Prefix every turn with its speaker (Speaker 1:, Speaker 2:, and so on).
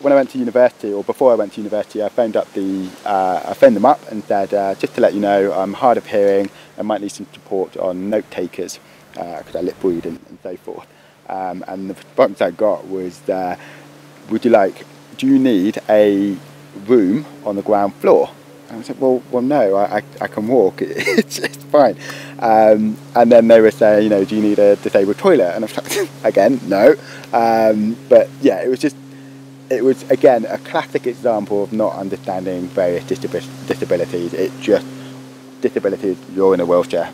Speaker 1: when I went to university, or before I went to university, I phoned up the, uh, I phoned them up and said, uh, just to let you know, I'm hard of hearing, I might need some support on note takers, because uh, I lip read and, and so forth. Um, and the response I got was, uh, would you like, do you need a room on the ground floor? And I said, well, well, no, I, I, I can walk. it's, it's fine. Um, and then they were saying, you know, do you need a disabled toilet? And I was like, again, no. Um, but yeah, it was just, it was again a classic example of not understanding various disabilities. It just disabilities. You're in a wheelchair.